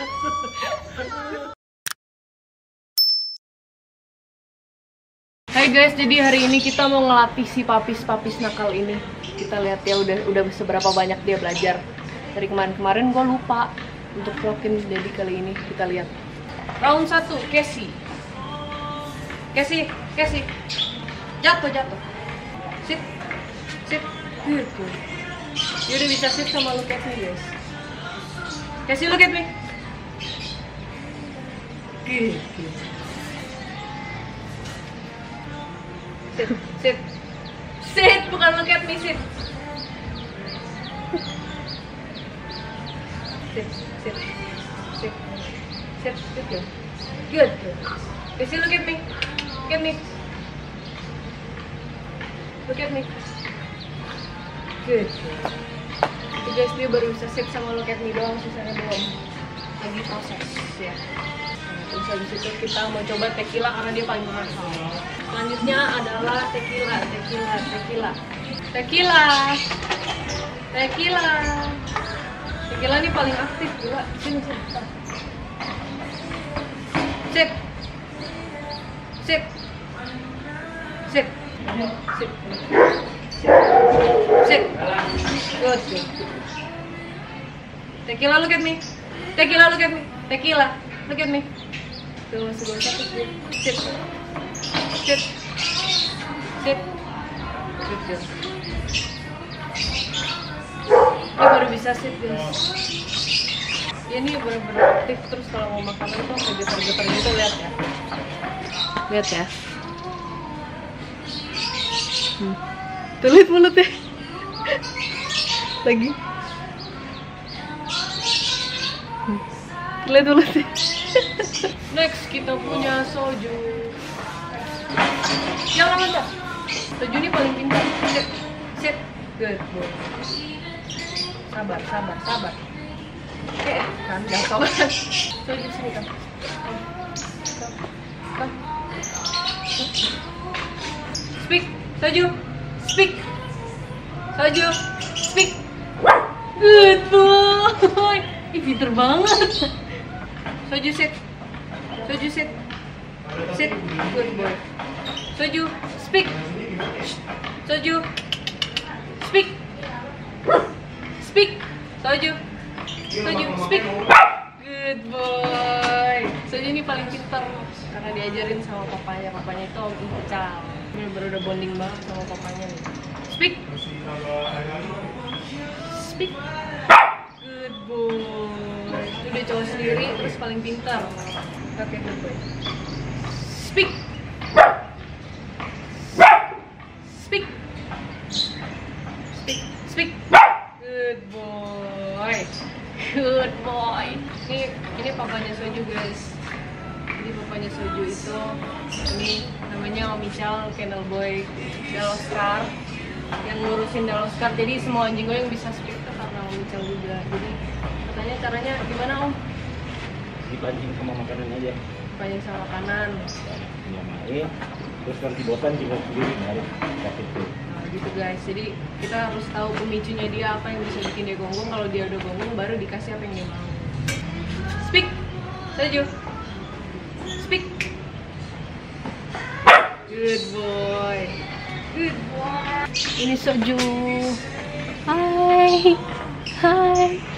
Hai guys, jadi hari ini kita mau ngelatih si papis-papis nakal ini. Kita lihat ya udah udah seberapa banyak dia belajar. Dari kemarin-kemarin gue lupa untuk vlogin jadi kali ini kita lihat. Round satu, Casey. Casey, Casey. Jatuh, jatuh. Sit. Sit. Beautiful. Dia udah bisa sit sama lu at me, guys. Casey, look at me. Gitu. Sit, sit. Sit, bukan look at me, sit. Sit, sit, sit. Sit, sit good. Good, good. Casey, look at me. Look at me. Look at me. Good. Itu guys, dia baru bisa sit sama look at me doang, sisanya belum. Lagi proses, ya. Terus habis itu kita mau coba tequila karena dia paling mahal. Selanjutnya adalah tequila, tequila, tequila. Tequila. Tequila. Tequila ini paling aktif juga. Sini, sini. Sit. Sit. Sit. Sit. Good, good. Tequila, look at me. Tequila, look at me. Tequila, look at me. Tuh, masih belum satu. Sit. Sit. Sit. Good, good. Ini baru bisa sit, guys. Ya, ini benar-benar aktif terus kalau mau makanan tuh kayak getar-getar gitu lihat ya. Lihat ya. Hmm. Tuh lihat mulutnya. Lagi. Hmm. Lihat mulutnya. Next kita punya soju. Jangan loncat. Soju ini paling pintar. Sit, sit. Good boy. Sabar, sabar, sabar. Oke, kan jatuh kan. Soju sini. Kan. Kan. Speak, soju. Speak. Soju. Speak. Good boy. Ih, pinter banget. Soju sit. Soju sit. Sit. Good boy. Soju, speak. Soju. Speak. Speak. Soju. Soju, speak. Good boy. Soju ini paling pintar karena diajarin sama papanya. Papanya itu Om Ical. Bener-bener udah bonding banget sama papanya nih. Speak. Speak. Good boy. Dia cowok sendiri terus paling pintar. Oke, boy. Speak. Speak. Speak. Speak. Good boy. Good boy. Ini ini papanya Soju guys. Jadi papanya Soju itu ini namanya Om Michal Kennel Boy Daloscar yang ngurusin Daloscar. Jadi semua anjing gue yang bisa speak itu karena Om juga. Jadi katanya caranya gimana Om? dipancing sama makanan aja Banyak sama kanan. nyamain terus nanti bosan juga sendiri baru kasih tuh Nah, gitu guys. Jadi kita harus tahu pemicunya dia apa yang bisa bikin dia gonggong. Kalau dia udah gonggong baru dikasih apa yang dia mau. Speak. Setuju. Speak. Good boy. Good boy. Ini Soju. Hai. Hai.